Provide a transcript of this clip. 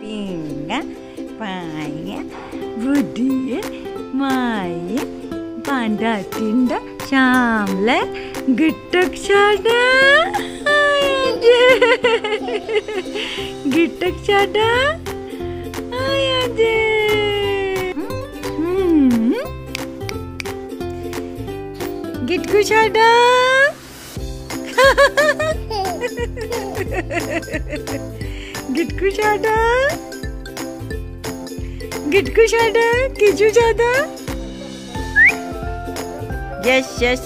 pinga paya budi mai panda tinda shamle gittak chada ayanje gittak chada ayanje hmm. gitku chada Hehehehe गिटकू छाडा गिटकू शाडा किजू छाडा यस यस